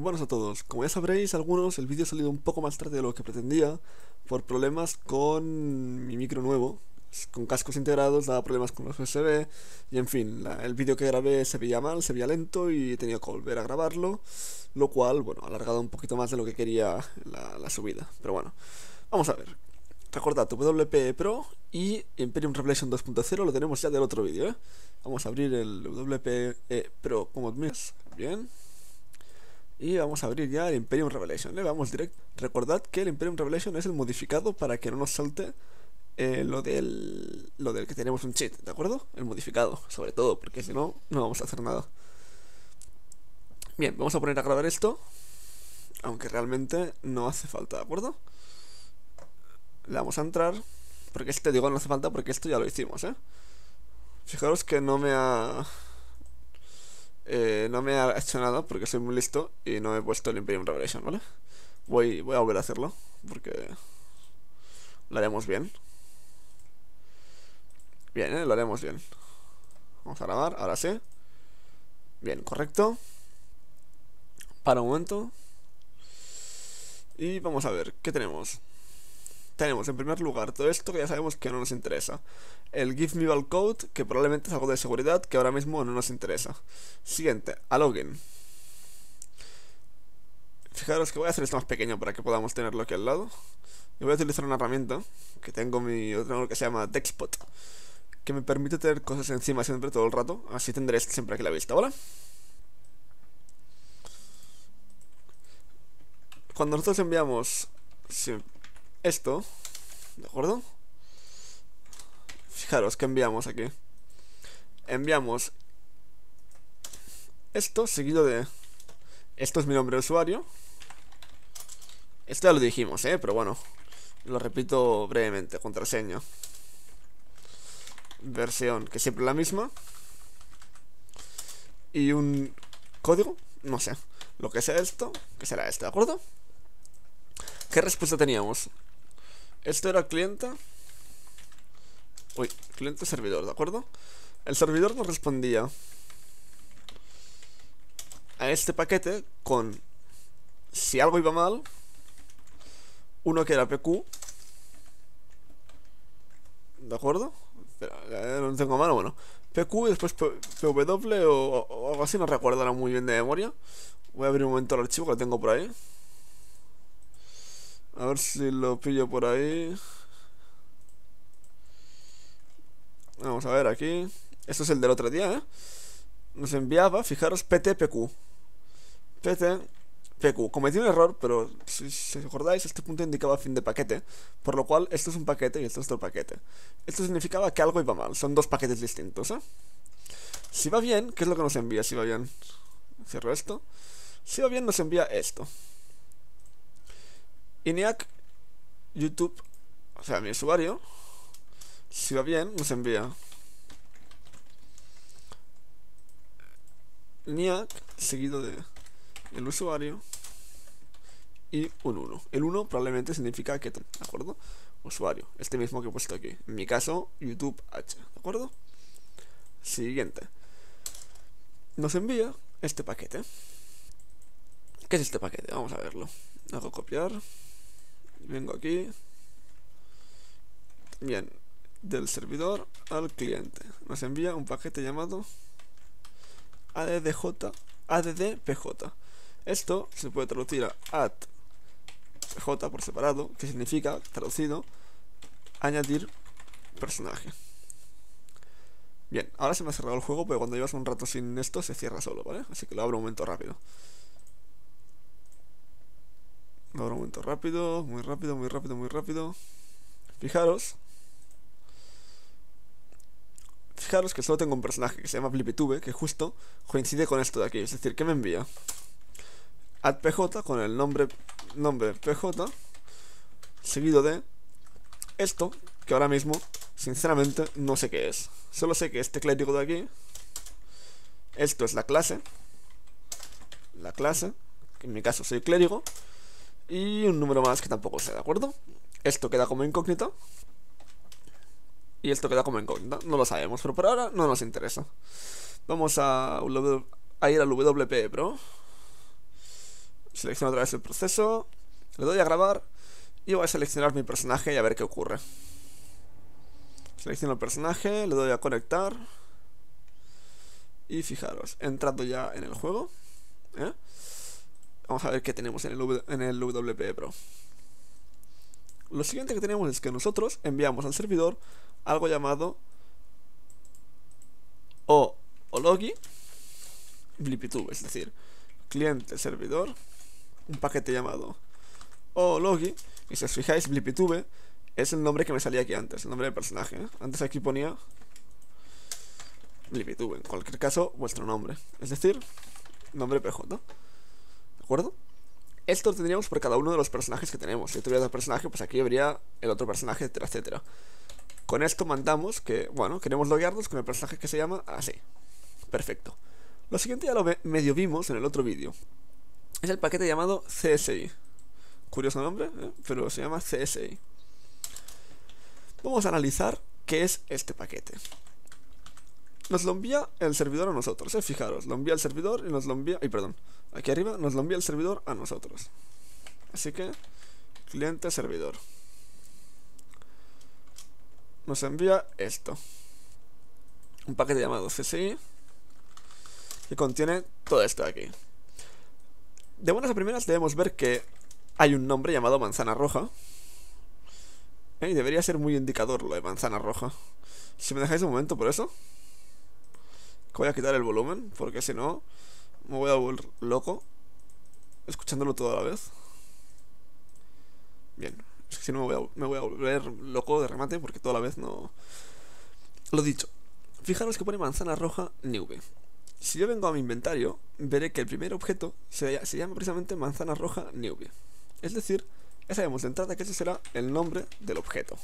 Buenas a todos, como ya sabréis algunos, el vídeo ha salido un poco más tarde de lo que pretendía por problemas con mi micro nuevo, con cascos integrados, daba problemas con los USB y en fin, el vídeo que grabé se veía mal, se veía lento y he tenido que volver a grabarlo, lo cual, bueno, ha alargado un poquito más de lo que quería la, la subida, pero bueno, vamos a ver. Recordad, WP Pro y Imperium Revelation 2.0 lo tenemos ya del otro vídeo, ¿eh? Vamos a abrir el WP Pro como bien. Y vamos a abrir ya el Imperium Revelation. Le vamos directo. Recordad que el Imperium Revelation es el modificado para que no nos salte eh, lo del lo del que tenemos un cheat, ¿de acuerdo? El modificado, sobre todo, porque si no, no vamos a hacer nada. Bien, vamos a poner a grabar esto. Aunque realmente no hace falta, ¿de acuerdo? Le vamos a entrar. Porque este digo no hace falta porque esto ya lo hicimos, ¿eh? Fijaros que no me ha eh, no me ha hecho nada porque soy muy listo y no he puesto el Imperium Revelation, ¿vale? Voy, voy a volver a hacerlo porque lo haremos bien. Bien, ¿eh? lo haremos bien. Vamos a grabar, ahora sí. Bien, correcto. Para un momento. Y vamos a ver, ¿qué tenemos? Tenemos en primer lugar todo esto que ya sabemos que no nos interesa. El Give Me All Code, que probablemente es algo de seguridad que ahora mismo no nos interesa. Siguiente, a login. Fijaros que voy a hacer esto más pequeño para que podamos tenerlo aquí al lado. Y voy a utilizar una herramienta que tengo mi otro que se llama Dexpot, que me permite tener cosas encima siempre todo el rato. Así tendré siempre aquí la vista, ¿vale? Cuando nosotros enviamos esto, ¿de acuerdo? Fijaros que enviamos aquí. Enviamos esto seguido de... Esto es mi nombre de usuario. Esto ya lo dijimos, ¿eh? Pero bueno, lo repito brevemente. Contraseña. Versión, que siempre la misma. Y un código, no sé. Lo que sea esto, que será este, ¿de acuerdo? ¿Qué respuesta teníamos? Esto era cliente. Uy, cliente servidor, ¿de acuerdo? El servidor nos respondía a este paquete con si algo iba mal, uno que era PQ, ¿de acuerdo? no tengo mano, bueno. PQ y después PW o, algo así, no recuerdo ahora muy bien de memoria. Voy a abrir un momento el archivo que tengo por ahí. A ver si lo pillo por ahí. Vamos a ver aquí. Esto es el del otro día, ¿eh? Nos enviaba, fijaros, PTPQ. PTPQ. Cometí un error, pero si, os acordáis, este punto indicaba fin de paquete. Por lo cual, esto es un paquete y esto es otro paquete. Esto significaba que algo iba mal. Son dos paquetes distintos, ¿eh? Si va bien, ¿qué es lo que nos envía? Si va bien. Cierro esto. Si va bien, nos envía esto. ENIAC YouTube, o sea, mi usuario, si va bien, nos envía ENIAC seguido de el usuario y un 1. El 1 probablemente significa que, ¿de acuerdo? Usuario, este mismo que he puesto aquí. En mi caso, YouTube H, ¿de acuerdo? Siguiente. Nos envía este paquete. ¿Qué es este paquete? Vamos a verlo. Hago copiar vengo aquí. Bien del servidor al cliente. Nos envía un paquete llamado addj addpj esto se puede traducir a add pj por separado que significa traducido añadir personaje. Bien ahora se me ha cerrado el juego pero cuando llevas un rato sin esto se cierra solo vale así que lo abro un momento rápido Ahora un momento rápido, muy rápido, muy rápido, muy rápido. Fijaros. Fijaros que solo tengo un personaje que se llama Blipitube, que justo coincide con esto de aquí. Es decir, que me envía add pj con el nombre, nombre pj, seguido de esto, que ahora mismo, sinceramente, no sé qué es. Solo sé que este clérigo de aquí, esto es la clase, la clase, que en mi caso soy clérigo, y un número más que tampoco sé, ¿de acuerdo? Esto queda como incógnito. Y esto queda como incógnito. No lo sabemos, pero por ahora no nos interesa. Vamos a, ir al WP Pro. Selecciono otra vez el proceso, le doy a grabar y voy a seleccionar mi personaje y a ver qué ocurre. Selecciono el personaje, le doy a conectar. Y fijaros, entrando ya en el juego. ¿eh? Vamos a ver qué tenemos en el, WP Pro. Lo siguiente que tenemos es que nosotros enviamos al servidor algo llamado o Ologi Blipitube, es decir, cliente servidor, un paquete llamado Ologi, y si os fijáis, Blipitube es el nombre que me salía aquí antes, el nombre del personaje. ¿eh? Antes aquí ponía Blipitube, en cualquier caso, vuestro nombre, es decir, nombre PJ, ¿de acuerdo? Esto lo tendríamos por cada uno de los personajes que tenemos. Si tuviera otro personaje, pues aquí habría el otro personaje, etcétera, etcétera. Con esto mandamos que, bueno, queremos loguearnos con el personaje que se llama así. Perfecto. Lo siguiente ya lo medio vimos en el otro vídeo. Es el paquete llamado CSI. Curioso nombre, ¿eh? pero se llama CSI. Vamos a analizar qué es este paquete. Nos lo envía el servidor a nosotros, ¿eh? fijaros, lo envía el servidor y nos lo envía... Ay, perdón, aquí arriba nos lo envía el servidor a nosotros. Así que, cliente servidor. Nos envía esto. Un paquete llamado CSI que contiene todo esto de aquí. De buenas a primeras debemos ver que hay un nombre llamado manzana roja. Y debería ser muy indicador lo de manzana roja. Si me dejáis un momento por eso. Voy a quitar el volumen, porque si no, me voy a volver loco. Escuchándolo todo a la vez. Bien, es que si no me voy, a, me voy a volver loco de remate, porque toda la vez no... Lo dicho. Fijaros que pone manzana roja nube. Si yo vengo a mi inventario, veré que el primer objeto se, se llama precisamente manzana roja nube. Es decir, ya sabemos de entrada que ese será el nombre del objeto.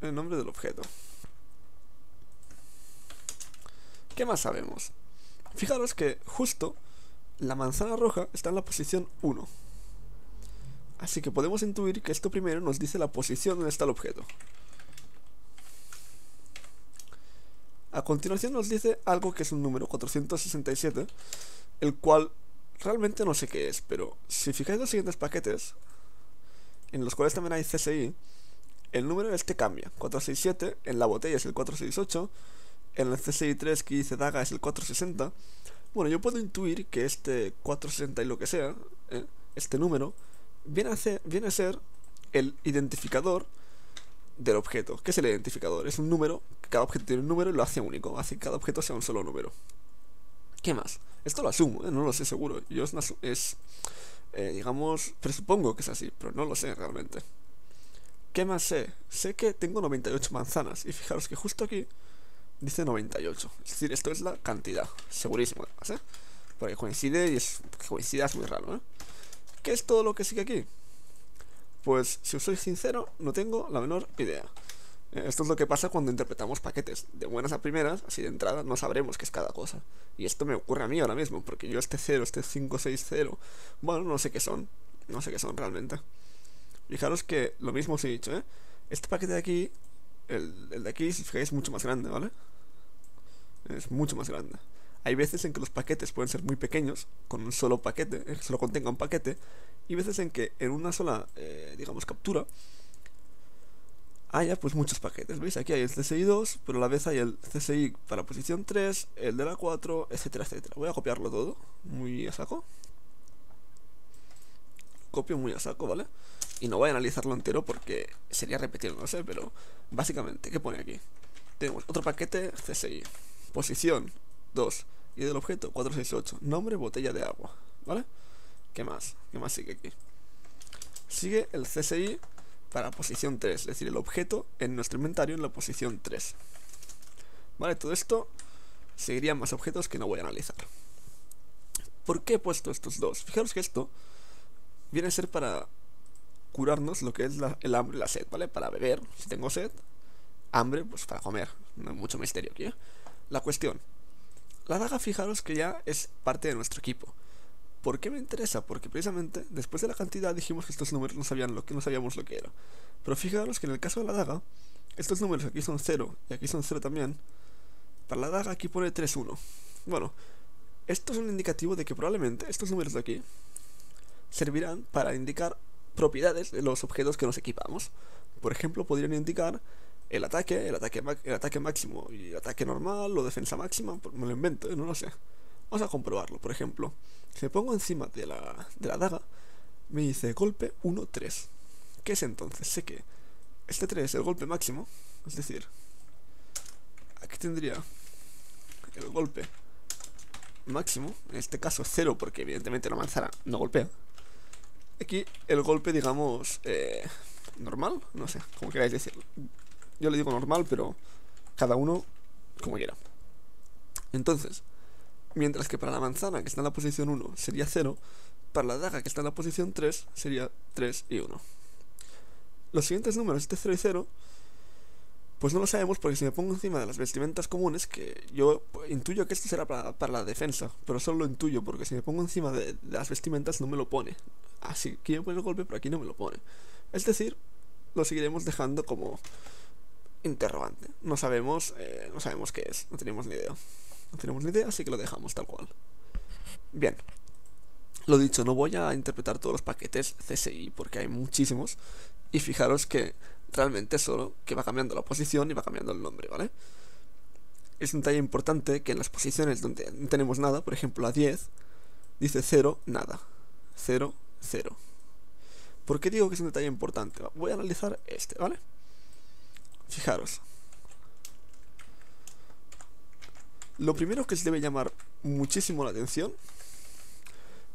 El nombre del objeto. ¿Qué más sabemos? Fijaros que justo la manzana roja está en la posición 1. Así que podemos intuir que esto primero nos dice la posición donde está el objeto. A continuación nos dice algo que es un número 467, el cual realmente no sé qué es, pero si fijáis los siguientes paquetes, en los cuales también hay CSI, el número este cambia. 467 en la botella es el 468, en el CSI 3 que dice Daga es el 460. Bueno, yo puedo intuir que este 460 y lo que sea, ¿eh? este número, viene a, ser, el identificador del objeto. ¿Qué es el identificador? Es un número, cada objeto tiene un número y lo hace único, hace que cada objeto sea un solo número. ¿Qué más? Esto lo asumo, ¿eh? no lo sé seguro. Yo es, es eh, digamos, presupongo que es así, pero no lo sé realmente. ¿Qué más sé? Sé que tengo 98 manzanas y fijaros que justo aquí dice 98. Es decir, esto es la cantidad, segurísimo además, ¿eh? Porque coincide y es, coincida es muy raro, ¿eh? ¿Qué es todo lo que sigue aquí? Pues, si os soy sincero, no tengo la menor idea. Eh, esto es lo que pasa cuando interpretamos paquetes. De buenas a primeras, así de entrada, no sabremos qué es cada cosa. Y esto me ocurre a mí ahora mismo, porque yo este 0, este 560, bueno, no sé qué son. No sé qué son realmente. Fijaros que lo mismo os he dicho, ¿eh? Este paquete de aquí, el, el de aquí, si fijáis, es mucho más grande, ¿vale? Es mucho más grande. Hay veces en que los paquetes pueden ser muy pequeños, con un solo paquete, eh, que solo contenga un paquete, y veces en que en una sola, eh, digamos, captura, haya pues muchos paquetes. ¿Veis? Aquí hay el CSI 2, pero a la vez hay el CSI para posición 3, el de la 4, etcétera, etcétera. Voy a copiarlo todo, muy a saco. Copio muy a saco, ¿vale? Y no voy a analizarlo entero porque sería repetirlo, no sé, pero básicamente, ¿qué pone aquí? Tenemos otro paquete CSI, posición 2, y del objeto 468, nombre botella de agua, ¿vale? ¿Qué más? ¿Qué más sigue aquí? Sigue el CSI para posición 3, es decir, el objeto en nuestro inventario en la posición 3. Vale, todo esto seguirían más objetos que no voy a analizar. ¿Por qué he puesto estos dos? Fijaros que esto viene a ser para curarnos lo que es el hambre y la sed, ¿vale? Para beber, si tengo sed, hambre, pues para comer. No hay mucho misterio aquí, ¿eh? La cuestión. La daga, fijaros que ya es parte de nuestro equipo. ¿Por qué me interesa? Porque precisamente después de la cantidad dijimos que estos números no, sabían lo que, no sabíamos lo que era. Pero fijaros que en el caso de la daga, estos números aquí son 0 y aquí son 0 también. Para la daga aquí pone 3, 1. Bueno, Esto es un indicativo de que probablemente estos números de aquí servirán para indicar propiedades de los objetos que nos equipamos. Por ejemplo, podrían indicar el ataque, el ataque, el ataque máximo y el ataque normal o defensa máxima. Me lo invento, no lo sé. Vamos a comprobarlo. Por ejemplo, si me pongo encima de la, de la daga, me dice golpe 1-3. ¿Qué es entonces? Sé que este 3 es el golpe máximo, es decir, aquí tendría el golpe máximo, en este caso 0 porque evidentemente la manzana no golpea. Aquí el golpe, digamos, eh, normal, no sé, como queráis decir. Yo le digo normal, pero cada uno como quiera. Entonces, mientras que para la manzana que está en la posición 1 sería 0, para la daga que está en la posición 3 sería 3 y 1. Los siguientes números, este 0 y 0, pues no lo sabemos porque si me pongo encima de las vestimentas comunes, que yo intuyo que esto será para, la defensa, pero solo lo intuyo porque si me pongo encima de, las vestimentas no me lo pone. Así, aquí me pone el golpe, pero aquí no me lo pone. Es decir, lo seguiremos dejando como interrogante. No sabemos, eh, no sabemos qué es, no tenemos ni idea. No tenemos ni idea, así que lo dejamos tal cual. Bien. Lo dicho, no voy a interpretar todos los paquetes CSI porque hay muchísimos. Y fijaros que realmente solo que va cambiando la posición y va cambiando el nombre, ¿vale? Es un detalle importante que en las posiciones donde no tenemos nada, por ejemplo a 10, dice 0, nada. 0, 0. ¿Por qué digo que es un detalle importante? Voy a analizar este, ¿vale? Fijaros. Lo primero que os debe llamar muchísimo la atención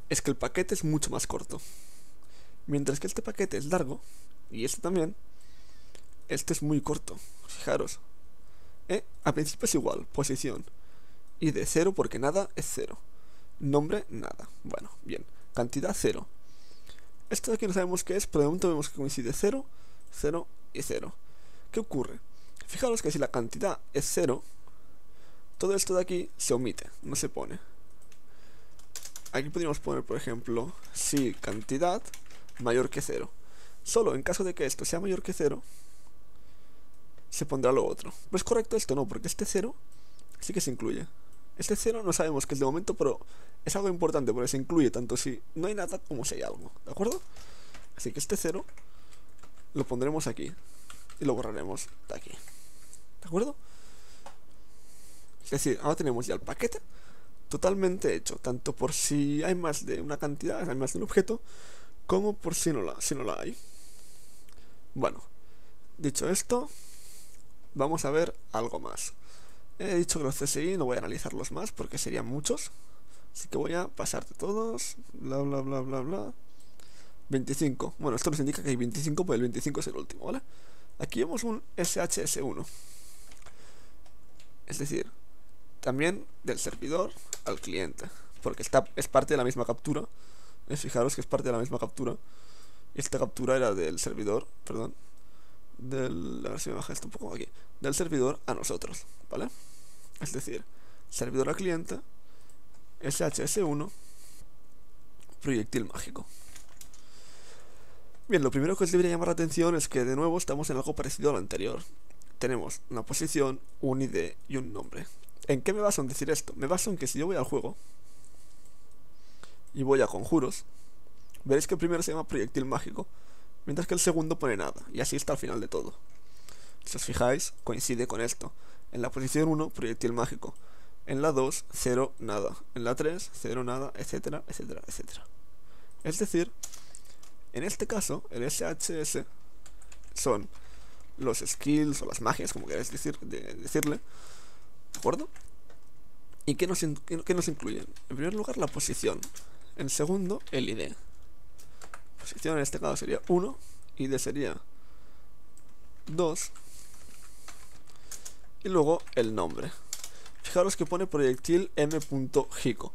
es que el paquete es mucho más corto. Mientras que este paquete es largo, y este también, este es muy corto. Fijaros. ¿Eh? A principio es igual, posición. Y de cero porque nada es cero. Nombre, nada. Bueno, bien. Cantidad, cero. Esto aquí no sabemos qué es, pero de momento vemos que coincide 0, 0 y 0. ¿Qué ocurre? Fijaros que si la cantidad es 0, todo esto de aquí se omite, no se pone. Aquí podríamos poner, por ejemplo, si cantidad mayor que 0. Solo en caso de que esto sea mayor que 0, se pondrá lo otro. ¿No es correcto esto? No, porque este 0 sí que se incluye. Este 0 no sabemos qué es de momento, pero es algo importante porque se incluye tanto si no hay nada como si hay algo. ¿De acuerdo? Así que este 0 lo pondremos aquí y lo borraremos de aquí. ¿De acuerdo? Es decir, ahora tenemos ya el paquete totalmente hecho, tanto por si hay más de una cantidad, hay más de un objeto, como por si no la, si no la hay. Bueno, dicho esto, vamos a ver algo más. He dicho que los CSI no voy a analizarlos más porque serían muchos. Así que voy a pasarte todos. Bla, bla, bla, bla, bla. 25. Bueno, esto nos indica que hay 25, pues el 25 es el último, ¿vale? Aquí vemos un SHS1. Es decir, también del servidor al cliente. Porque está, es parte de la misma captura. Fijaros que es parte de la misma captura. Y esta captura era del servidor, perdón. Del. A ver si me baja esto un poco aquí. Del servidor a nosotros, ¿vale? Es decir, servidor al cliente, SHS1, proyectil mágico. Bien, lo primero que os debería llamar la atención es que de nuevo estamos en algo parecido a lo anterior. Tenemos una posición, un ID y un nombre. ¿En qué me baso en decir esto? Me baso en que si yo voy al juego y voy a conjuros, veréis que primero se llama proyectil mágico, mientras que el segundo pone nada, y así está al final de todo. Si os fijáis, coincide con esto. En la posición 1, proyectil mágico. En la 2, 0, nada. En la 3, 0, nada, etcétera, etcétera, etcétera. Es decir, en este caso, el SHS son los skills o las magias, como queráis decir, decirle, ¿de acuerdo? ¿Y qué nos, qué nos incluyen? En primer lugar, la posición. En segundo, el ID. Posición en este caso sería 1, ID sería 2, y luego el nombre. Fijaros que pone proyectil m.hico.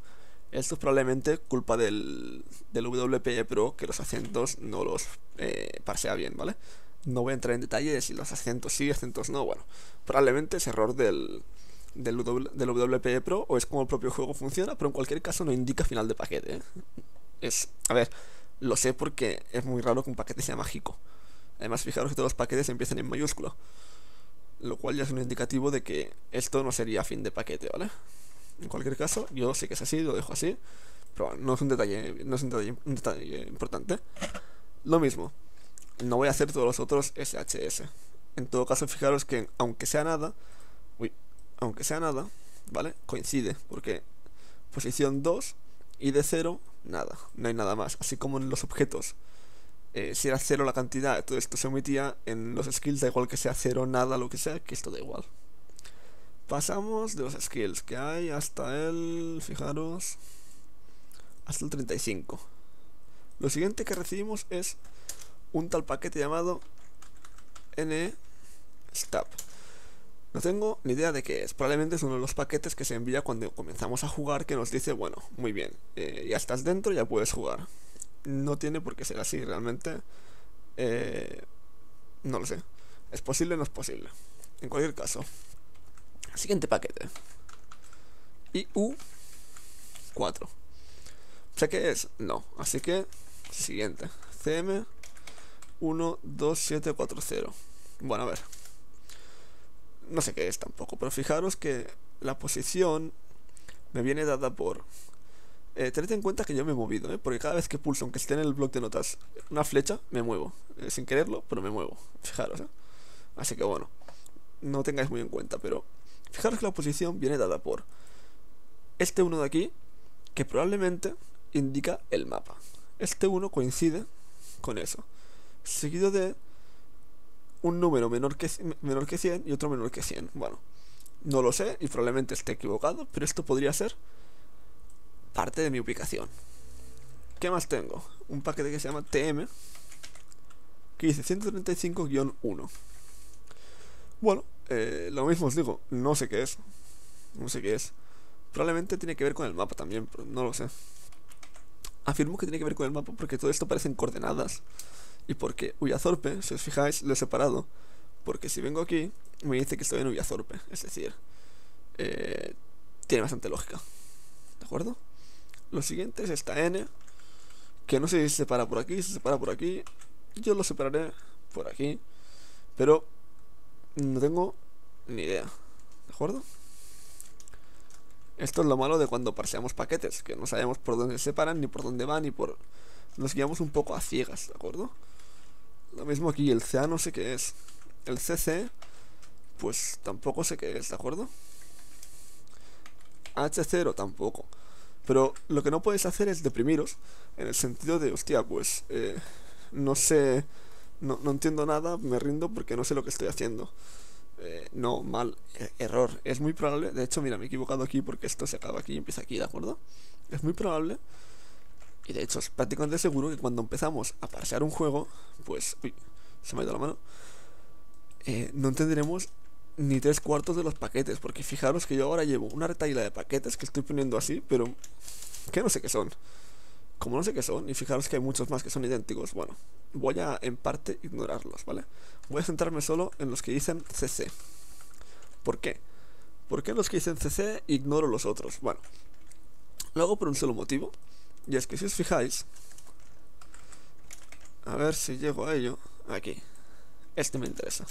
Esto es probablemente culpa del, del WPE Pro, que los acentos no los eh, parsea bien, ¿vale? No voy a entrar en detalle de si los acentos sí, acentos no. Bueno, probablemente es error del, del, del WPE Pro o es como el propio juego funciona, pero en cualquier caso no indica final de paquete. ¿eh? Es, a ver, lo sé porque es muy raro que un paquete sea mágico. Además, fijaros que todos los paquetes empiezan en mayúscula. Lo cual ya es un indicativo de que esto no sería fin de paquete, ¿vale? En cualquier caso, yo sé que es así, lo dejo así. Pero bueno, no es un detalle, no es un detalle, un detalle importante. Lo mismo, no voy a hacer todos los otros SHS. En todo caso, fijaros que aunque sea nada, uy, aunque sea nada, ¿vale? Coincide, porque posición 2 y de 0, nada, no hay nada más. Así como en los objetos, eh, si era 0 la cantidad, todo esto se omitía, en los skills da igual que sea 0, nada, lo que sea, que esto da igual. Pasamos de los skills que hay hasta el, fijaros, hasta el 35. Lo siguiente que recibimos es un tal paquete llamado nstab. No tengo ni idea de qué es. Probablemente es uno de los paquetes que se envía cuando comenzamos a jugar que nos dice, bueno, muy bien, eh, ya estás dentro, ya puedes jugar. No tiene por qué ser así, realmente. Eh, no lo sé. ¿Es posible o no es posible? En cualquier caso. Siguiente paquete. IU4. ¿Sé qué es? No. Así que, siguiente. CM 12740. Bueno, a ver. No sé qué es tampoco, pero fijaros que la posición me viene dada por... Eh, tened en cuenta que yo me he movido, ¿eh? porque cada vez que pulso, aunque esté en el bloc de notas, una flecha, me muevo. Eh, sin quererlo, pero me muevo. Fijaros, ¿eh? Así que bueno, no tengáis muy en cuenta, pero fijaros que la posición viene dada por este uno de aquí, que probablemente indica el mapa. Este uno coincide con eso. Seguido de un número menor que, menor que 100 y otro menor que 100. Bueno, no lo sé y probablemente esté equivocado, pero esto podría ser parte de mi ubicación. ¿Qué más tengo? Un paquete que se llama TM, que dice 135-1. Bueno, eh, lo mismo os digo, no sé qué es. No sé qué es. Probablemente tiene que ver con el mapa también, pero no lo sé. Afirmo que tiene que ver con el mapa porque todo esto parecen coordenadas. Y porque Uyazorpe, si os fijáis, lo he separado. Porque si vengo aquí, me dice que estoy en Uyazorpe. Es decir, eh, tiene bastante lógica. ¿De acuerdo? Lo siguiente es esta N. Que no sé si se separa por aquí, se separa por aquí. Yo lo separaré por aquí. Pero no tengo ni idea. ¿De acuerdo? Esto es lo malo de cuando parseamos paquetes, que no sabemos por dónde se separan, ni por dónde van, ni por... Nos guiamos un poco a ciegas, ¿de acuerdo? Lo mismo aquí, el CA no sé qué es. El CC, pues tampoco sé qué es, ¿de acuerdo? H0 tampoco. Pero lo que no podéis hacer es deprimiros, en el sentido de, hostia, pues eh, no sé, no, no, entiendo nada, me rindo porque no sé lo que estoy haciendo. Eh, no, mal, e, error. Es muy probable, de hecho, mira, me he equivocado aquí porque esto se acaba aquí y empieza aquí, ¿de acuerdo? Es muy probable y de hecho, es prácticamente seguro que cuando empezamos a parsear un juego, pues. Uy, se me ha ido la mano. Eh, no entenderemos ni tres cuartos de los paquetes. Porque fijaros que yo ahora llevo una retaíla de paquetes que estoy poniendo así, pero. que no sé qué son. Como no sé qué son, y fijaros que hay muchos más que son idénticos, bueno, voy a en parte ignorarlos, ¿vale? Voy a centrarme solo en los que dicen CC. ¿Por qué? ¿Por qué los que dicen CC ignoro los otros? Bueno, lo hago por un solo motivo. Y es que si os fijáis, a ver si llego a ello, aquí, este me interesa.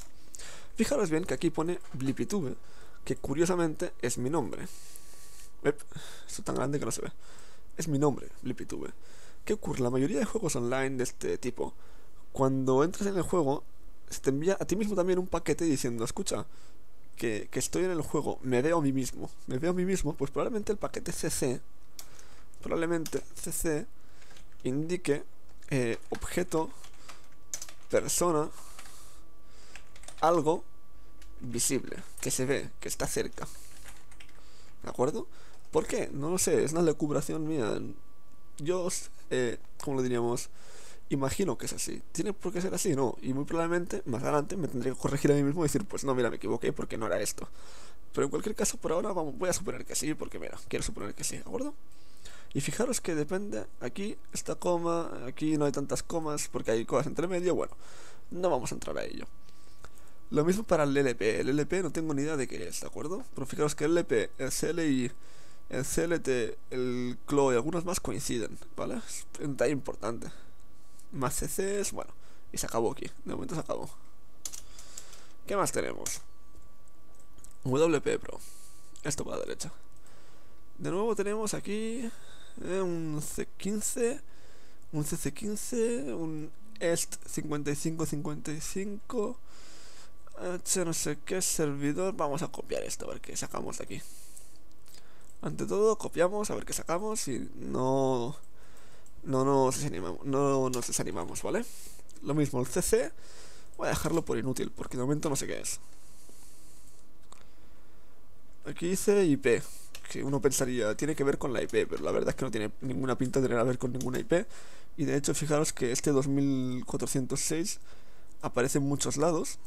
Fijaros bien que aquí pone Blipitube, que curiosamente es mi nombre. Esto es tan grande que no se ve. Es mi nombre, Blipitube. ¿Qué ocurre? La mayoría de juegos online de este tipo, cuando entras en el juego, se te envía a ti mismo también un paquete diciendo, escucha, que, que estoy en el juego, me veo a mí mismo. Me veo a mí mismo, pues probablemente el paquete CC probablemente CC indique eh, objeto, persona, algo visible, que se ve, que está cerca. ¿De acuerdo? ¿Por qué? No lo sé, es una lecubración mía. Yo, eh, como lo diríamos, imagino que es así. ¿Tiene por qué ser así? No. Y muy probablemente más adelante me tendré que corregir a mí mismo y decir, pues no, mira, me equivoqué porque no era esto. Pero en cualquier caso, por ahora vamos, voy a suponer que sí, porque mira, quiero suponer que sí, ¿de acuerdo? Y fijaros que depende, aquí esta coma, aquí no hay tantas comas porque hay cosas entre medio, bueno, no vamos a entrar a ello. Lo mismo para el LP, el LP no tengo ni idea de qué es, ¿de acuerdo? Pero fijaros que el LP, el CLI, el CLT, el CLO y algunos más coinciden, ¿vale? Es un detalle importante. Más CCs, bueno, y se acabó aquí, de momento se acabó. ¿Qué más tenemos? WP Pro, esto para la derecha. De nuevo tenemos aquí eh, un C15, un CC15, un EST 5555, H no sé qué servidor. Vamos a copiar esto a ver qué sacamos de aquí. Ante todo, copiamos a ver qué sacamos y no, no, nos, desanimamos, no nos desanimamos, ¿vale? Lo mismo, el CC voy a dejarlo por inútil porque de momento no sé qué es. Aquí dice IP, que uno pensaría tiene que ver con la IP, pero la verdad es que no tiene ninguna pinta de tener a ver con ninguna IP. Y de hecho, fijaros que este 2406 aparece en muchos lados.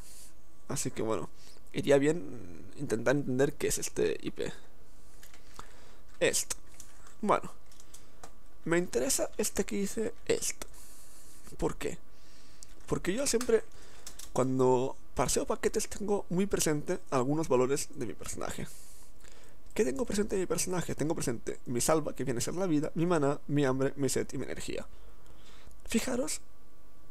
Así que bueno, iría bien intentar entender qué es este IP. Est. Bueno, me interesa este que dice est. ¿Por qué? Porque yo siempre, cuando parseo paquetes, tengo muy presente algunos valores de mi personaje. ¿Qué tengo presente de mi personaje? Tengo presente mi salva, que viene a ser la vida, mi mana, mi hambre, mi sed y mi energía. Fijaros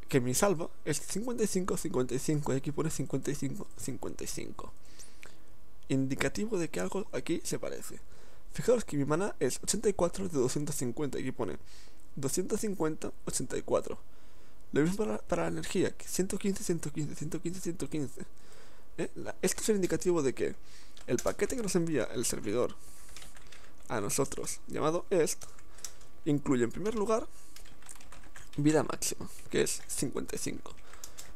que mi salva es 55-55 y aquí pone 55-55. Indicativo de que algo aquí se parece. Fijaros que mi mana es 84 de 250 y aquí pone 250-84. Lo mismo para, la energía, 115, 115, 115, 115. Esto es el indicativo de que el paquete que nos envía el servidor a nosotros, llamado est, incluye en primer lugar vida máxima, que es 55.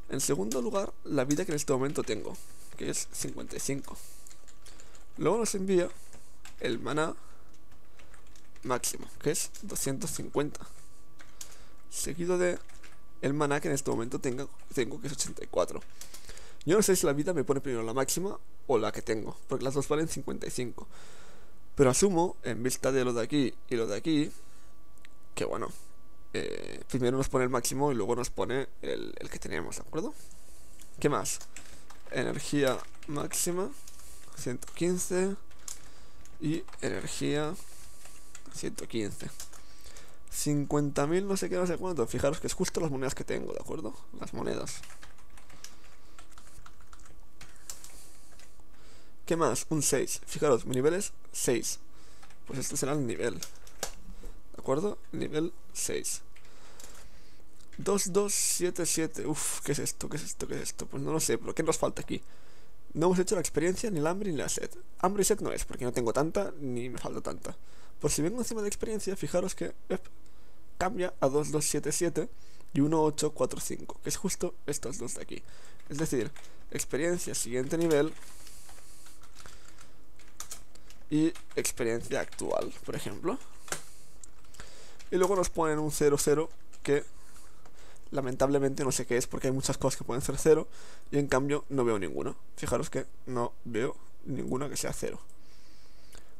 En segundo lugar, la vida que en este momento tengo, que es 55. Luego nos envía el maná máximo, que es 250. Seguido de el maná que en este momento tengo, tengo que es 84. Yo no sé si la vida me pone primero la máxima o la que tengo, porque las dos valen 55. Pero asumo, en vista de lo de aquí y lo de aquí, que bueno, eh, primero nos pone el máximo y luego nos pone el, el que tenemos, ¿de acuerdo? ¿Qué más? Energía máxima, 115 y energía 115. 50.000 no sé qué, no sé cuánto. Fijaros que es justo las monedas que tengo, ¿de acuerdo? Las monedas. ¿Qué más? Un 6. Fijaros, mi nivel es 6. Pues este será el nivel. ¿De acuerdo? Nivel 6. 2277. Uf, ¿qué es esto? ¿Qué es esto? ¿Qué es esto? Pues no lo sé, pero ¿qué nos falta aquí? No hemos hecho la experiencia, ni el hambre, ni la sed. Hambre y sed no es, porque no tengo tanta, ni me falta tanta. Por si vengo encima de experiencia, fijaros que cambia a 2277 y 1845, que es justo estos dos de aquí. Es decir, experiencia siguiente nivel y experiencia actual, por ejemplo. Y luego nos ponen un 00 que lamentablemente no sé qué es porque hay muchas cosas que pueden ser 0 y en cambio no veo ninguno. Fijaros que no veo ninguna que sea 0.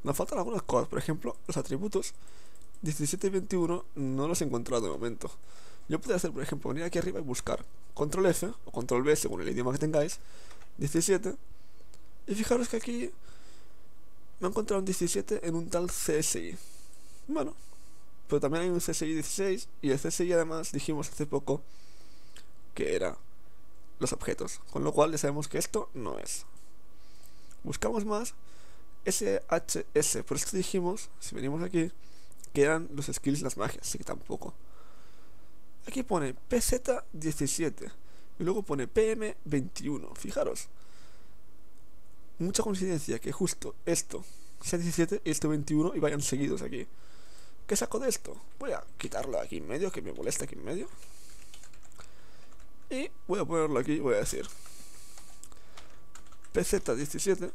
Nos faltan algunas cosas, por ejemplo, los atributos 17 y 21 no los he encontrado de momento. Yo podría hacer, por ejemplo, venir aquí arriba y buscar control F o control V según el idioma que tengáis, 17 y fijaros que aquí me he encontrado un 17 en un tal CSI. Bueno, pero también hay un CSI 16 y el CSI además dijimos hace poco que era los objetos, con lo cual ya sabemos que esto no es. Buscamos más SHS, por esto dijimos, si venimos aquí, que eran los skills las magias, así que tampoco. Aquí pone PZ17 y luego pone PM21, fijaros mucha coincidencia que justo esto sea 17 y este 21 y vayan seguidos aquí. ¿Qué saco de esto? Voy a quitarlo aquí en medio, que me molesta aquí en medio. Y voy a ponerlo aquí voy a decir PZ17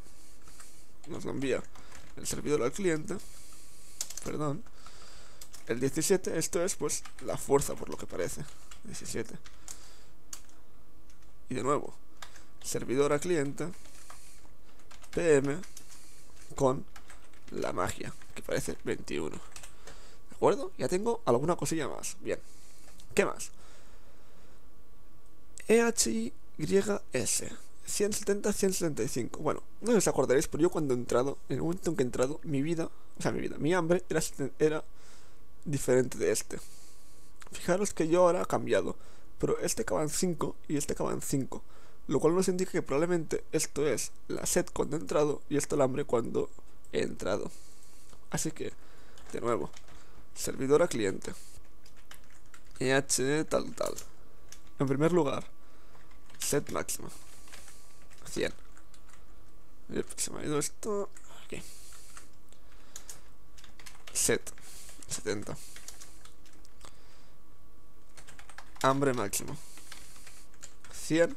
nos envía el servidor al cliente. Perdón. El 17, esto es pues la fuerza por lo que parece. 17. Y de nuevo, servidor a cliente PM con la magia, que parece 21. ¿De acuerdo? Ya tengo alguna cosilla más. Bien. ¿Qué más? EHYS 170, 175. Bueno, no os acordaréis, pero yo cuando he entrado, en el momento en que he entrado, mi vida, o sea, mi vida, mi hambre era, era diferente de este. Fijaros que yo ahora ha cambiado, pero este acaba en 5 y este acaba en 5 lo cual nos indica que probablemente esto es la sed cuando entrado y esto el hambre cuando he entrado. Así que, de nuevo, servidor a cliente. EH tal tal. En primer lugar, set máxima. 100. Se me ha ido esto. Aquí. Set. 70. Hambre máximo. 100.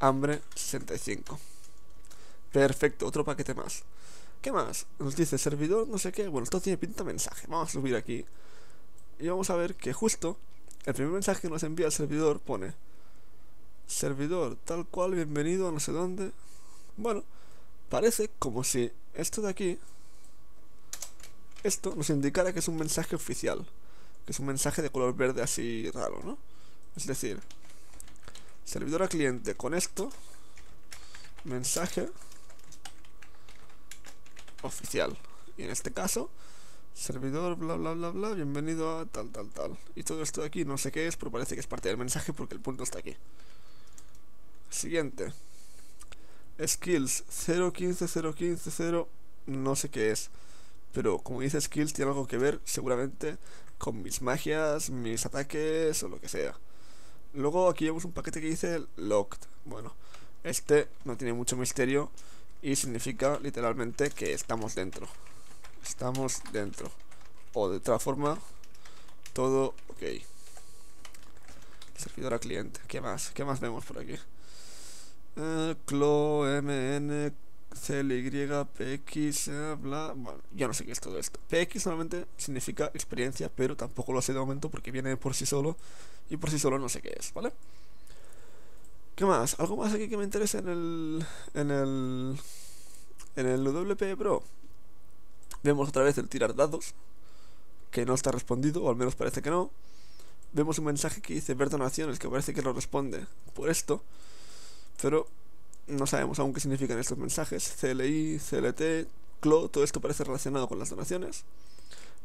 Hambre 65. Perfecto, otro paquete más. ¿Qué más? Nos dice servidor, no sé qué. Bueno, esto tiene pinta mensaje. Vamos a subir aquí. Y vamos a ver que justo el primer mensaje que nos envía el servidor pone servidor tal cual, bienvenido a no sé dónde. Bueno, parece como si esto de aquí, esto nos indicara que es un mensaje oficial, que es un mensaje de color verde así raro, ¿no? Es decir, servidor a cliente con esto, mensaje oficial. Y en este caso, servidor bla bla bla bla, bienvenido a tal tal tal. Y todo esto de aquí no sé qué es, pero parece que es parte del mensaje porque el punto está aquí. Siguiente. Skills 015 015 0 no sé qué es. Pero como dice skills tiene algo que ver seguramente con mis magias, mis ataques o lo que sea. Luego aquí vemos un paquete que dice locked. Bueno, este no tiene mucho misterio y significa literalmente que estamos dentro. Estamos dentro. O de otra forma, todo ok. Servidor a cliente. ¿Qué más? ¿Qué más vemos por aquí? Uh, Clo, MN, CLY, PX, eh, bla. Bueno, yo no sé qué es todo esto. PX solamente significa experiencia, pero tampoco lo sé de momento porque viene por sí solo. Y por sí solo no sé qué es, ¿vale? ¿Qué más? ¿Algo más aquí que me interese en el. en el. en el WP Pro? Vemos otra vez el tirar dados, que no está respondido, o al menos parece que no. Vemos un mensaje que dice ver donaciones, que parece que lo responde por esto, pero no sabemos aún qué significan estos mensajes. CLI, CLT, CLO, todo esto parece relacionado con las donaciones.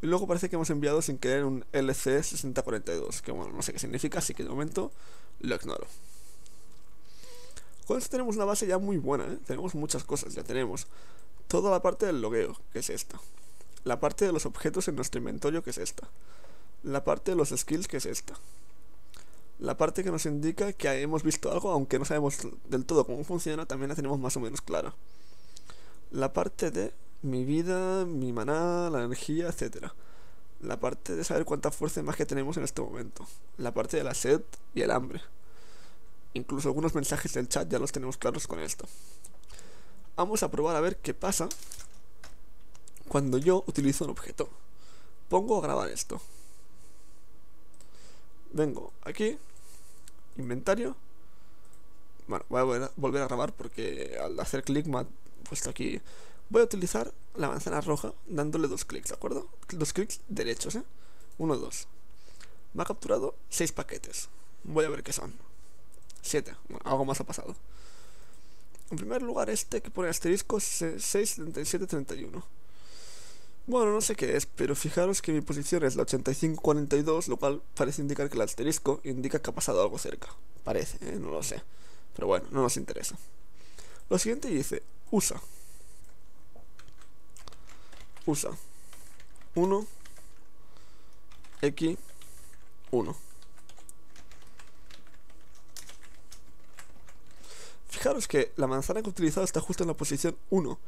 Y luego parece que hemos enviado sin querer un LC6042, que bueno, no sé qué significa, así que de momento lo ignoro. Con esto tenemos una base ya muy buena, ¿eh? tenemos muchas cosas, ya tenemos toda la parte del logueo, que es esta. La parte de los objetos en nuestro inventario, que es esta. La parte de los skills, que es esta. La parte que nos indica que hemos visto algo, aunque no sabemos del todo cómo funciona, también la tenemos más o menos clara. La parte de mi vida, mi maná, la energía, etc. La parte de saber cuánta fuerza más que tenemos en este momento. La parte de la sed y el hambre. Incluso algunos mensajes del chat ya los tenemos claros con esto. Vamos a probar a ver qué pasa cuando yo utilizo un objeto. Pongo a grabar esto. Vengo aquí, inventario. Bueno, voy a volver a grabar porque al hacer clic me ha puesto aquí. Voy a utilizar la manzana roja dándole dos clics, ¿de acuerdo? Dos clics derechos, ¿eh? Uno, dos. Me ha capturado seis paquetes. Voy a ver qué son. Siete. Bueno, algo más ha pasado. En primer lugar, este que pone asterisco 67731. Bueno, no sé qué es, pero fijaros que mi posición es la 8542, lo cual parece indicar que el asterisco indica que ha pasado algo cerca. Parece, ¿eh? no lo sé. Pero bueno, no nos interesa. Lo siguiente dice, usa. Usa. 1. X. 1. Fijaros que la manzana que he utilizado está justo en la posición 1.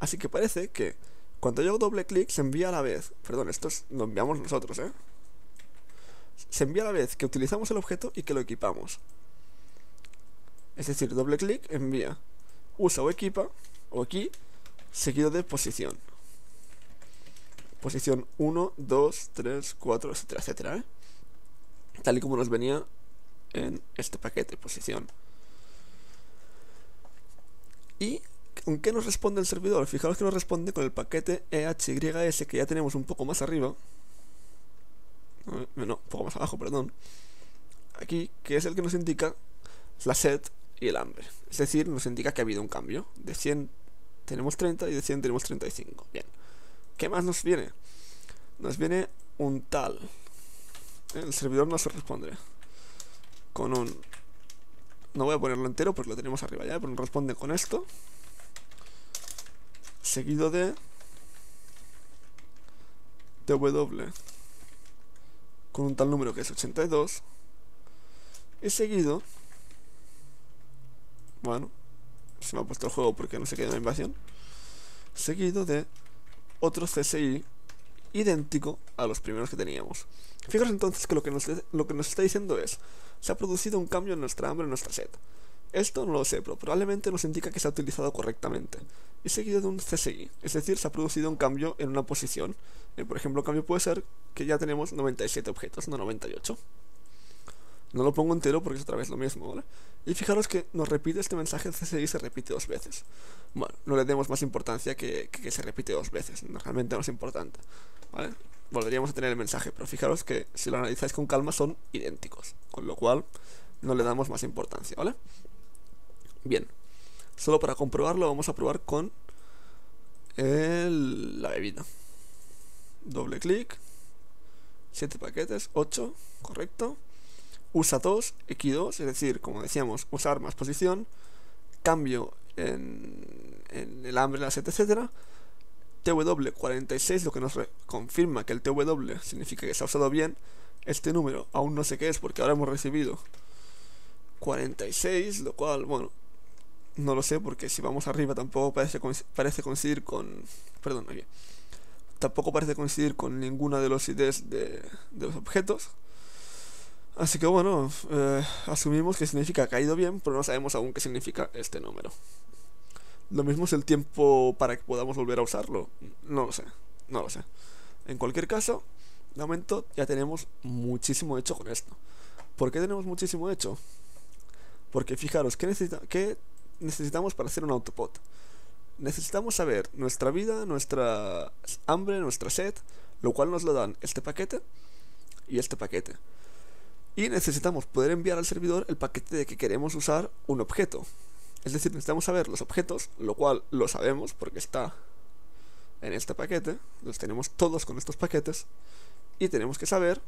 Así que parece que cuando yo doble clic se envía a la vez. Perdón, esto lo enviamos nosotros, ¿eh? Se envía a la vez que utilizamos el objeto y que lo equipamos. Es decir, doble clic envía. Usa o equipa, o aquí, seguido de posición. Posición 1, 2, 3, 4, etcétera, etcétera, ¿eh? Tal y como nos venía en este paquete, posición. ¿Y con qué nos responde el servidor? Fijaros que nos responde con el paquete EHYS que ya tenemos un poco más arriba. Eh, no, un poco más abajo, perdón. Aquí, que es el que nos indica la sed y el hambre. Es decir, nos indica que ha habido un cambio. De 100 tenemos 30 y de 100 tenemos 35. Bien. ¿Qué más nos viene? Nos viene un tal. El servidor nos responde con un no voy a ponerlo entero porque lo tenemos arriba ya, pero nos responde con esto. Seguido de TW con un tal número que es 82 y seguido bueno se me ha puesto el juego porque no se queda la invasión seguido de otro CSI idéntico a los primeros que teníamos. Fijaros entonces que lo que, nos, lo que nos está diciendo es, se ha producido un cambio en nuestra hambre, en nuestra sed. Esto no lo sé, pero probablemente nos indica que se ha utilizado correctamente. Y seguido de un CSI, es decir, se ha producido un cambio en una posición. Eh, por ejemplo, el cambio puede ser que ya tenemos 97 objetos, no 98. No lo pongo entero porque es otra vez lo mismo, ¿vale? Y fijaros que nos repite este mensaje, CSI se repite dos veces. Bueno, no le demos más importancia que, que, se repite dos veces, realmente no es importante, ¿vale? Volveríamos a tener el mensaje, pero fijaros que si lo analizáis con calma son idénticos, con lo cual no le damos más importancia, ¿vale? Bien, solo para comprobarlo vamos a probar con el, la bebida. Doble clic, 7 paquetes, 8, correcto. Usa 2, X2, es decir, como decíamos, usar más posición, cambio en, en el hambre, la set, etc. TW46, lo que nos confirma que el TW significa que se ha usado bien. Este número aún no sé qué es porque ahora hemos recibido 46, lo cual, bueno, no lo sé porque si vamos arriba tampoco parece, parece coincidir con... Perdón, aquí. Tampoco parece coincidir con ninguna de los IDs de, de los objetos. Así que bueno, eh, asumimos que significa caído bien, pero no sabemos aún qué significa este número. Lo mismo es el tiempo para que podamos volver a usarlo. No lo sé, no lo sé. En cualquier caso, de momento ya tenemos muchísimo hecho con esto. ¿Por qué tenemos muchísimo hecho? Porque fijaros, ¿qué, necesita ¿qué necesitamos para hacer un autopod? Necesitamos saber nuestra vida, nuestra hambre, nuestra sed, lo cual nos lo dan este paquete y este paquete. Y necesitamos poder enviar al servidor el paquete de que queremos usar un objeto. Es decir, necesitamos saber los objetos, lo cual lo sabemos porque está en este paquete. Los tenemos todos con estos paquetes. Y tenemos que saber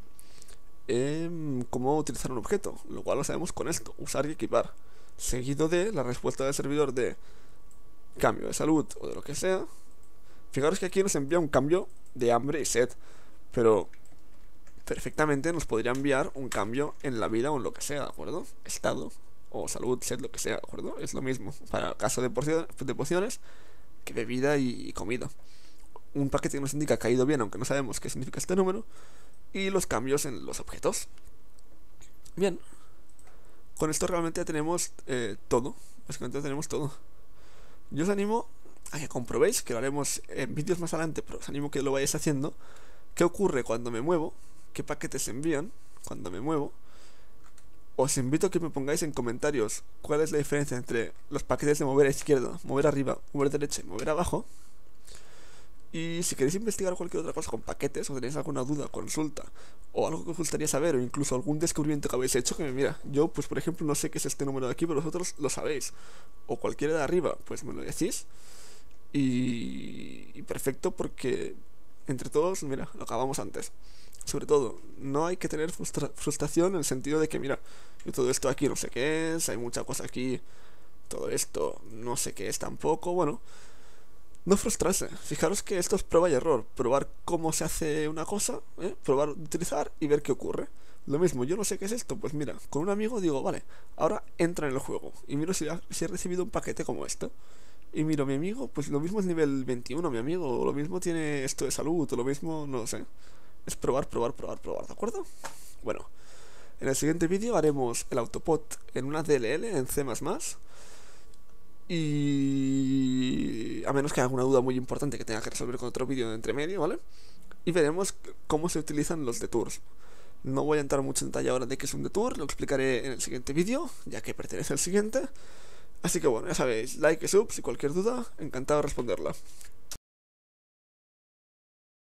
em, cómo utilizar un objeto, lo cual lo sabemos con esto, usar y equipar. Seguido de la respuesta del servidor de cambio de salud o de lo que sea. Fijaros que aquí nos envía un cambio de hambre y sed. Pero perfectamente nos podría enviar un cambio en la vida o en lo que sea, ¿de acuerdo? Estado o salud, sed, lo que sea, ¿de acuerdo? Es lo mismo para el caso de, pociones que bebida y, comida. Un paquete que nos indica ido bien, aunque no sabemos qué significa este número. Y los cambios en los objetos. Bien. Con esto realmente tenemos eh, todo. Básicamente tenemos todo. Yo os animo a que comprobéis, que lo haremos en vídeos más adelante, pero os animo que lo vayáis haciendo. ¿Qué ocurre cuando me muevo? qué paquetes envían cuando me muevo. Os invito a que me pongáis en comentarios cuál es la diferencia entre los paquetes de mover a izquierda, mover arriba, mover derecha y mover abajo. Y si queréis investigar cualquier otra cosa con paquetes o tenéis alguna duda, consulta o algo que os gustaría saber o incluso algún descubrimiento que habéis hecho que me mira, yo pues por ejemplo no sé qué es este número de aquí, pero vosotros lo sabéis. O cualquiera de arriba, pues me lo decís. Y, y perfecto porque entre todos, mira, lo acabamos antes sobre todo, no hay que tener frustración en el sentido de que, mira, yo todo esto aquí no sé qué es, hay mucha cosa aquí, todo esto no sé qué es tampoco, bueno, no frustrarse. Fijaros que esto es prueba y error, probar cómo se hace una cosa, ¿eh? probar, utilizar y ver qué ocurre. Lo mismo, yo no sé qué es esto, pues mira, con un amigo digo, vale, ahora entra en el juego y miro si, si he recibido un paquete como este. Y miro, mi amigo, pues lo mismo es nivel 21, mi amigo, o lo mismo tiene esto de salud, o lo mismo, no sé. Es probar, probar, probar, probar, ¿de acuerdo? Bueno, en el siguiente vídeo haremos el autopod en una DLL en C++. Y a menos que haya alguna duda muy importante que tenga que resolver con otro vídeo de entre medio, ¿vale? Y veremos cómo se utilizan los detours. No voy a entrar mucho en detalle ahora de qué es un detour, lo explicaré en el siguiente vídeo, ya que pertenece al siguiente. Así que bueno, ya sabéis, like y sub, si cualquier duda, encantado de responderla.